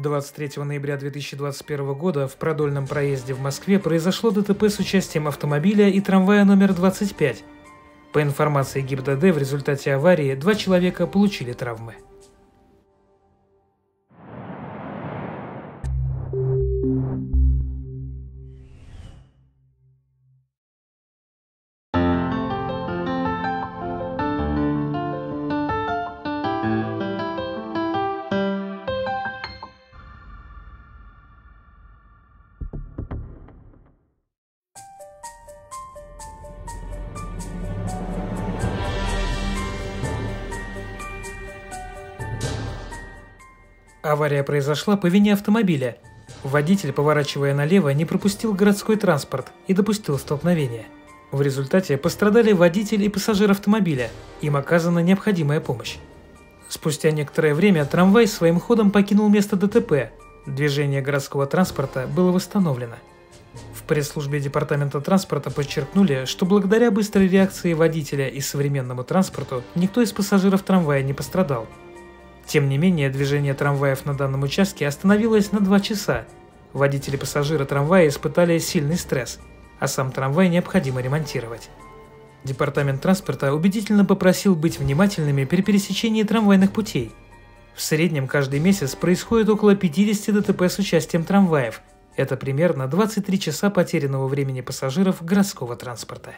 23 ноября 2021 года в продольном проезде в Москве произошло ДТП с участием автомобиля и трамвая номер 25. По информации ГИБДД, в результате аварии два человека получили травмы. Авария произошла по вине автомобиля. Водитель, поворачивая налево, не пропустил городской транспорт и допустил столкновение. В результате пострадали водитель и пассажир автомобиля, им оказана необходимая помощь. Спустя некоторое время трамвай своим ходом покинул место ДТП. Движение городского транспорта было восстановлено. В пресс-службе Департамента транспорта подчеркнули, что благодаря быстрой реакции водителя и современному транспорту никто из пассажиров трамвая не пострадал. Тем не менее, движение трамваев на данном участке остановилось на 2 часа. Водители и пассажиры трамвая испытали сильный стресс, а сам трамвай необходимо ремонтировать. Департамент транспорта убедительно попросил быть внимательными при пересечении трамвайных путей. В среднем каждый месяц происходит около 50 ДТП с участием трамваев. Это примерно 23 часа потерянного времени пассажиров городского транспорта.